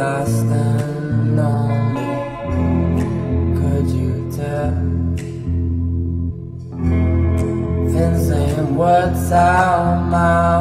lost and lonely Could you tell? Things ain't words out my